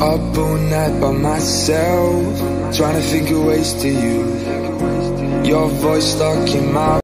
Up all night by myself Trying to figure ways to you. Your voice stuck in my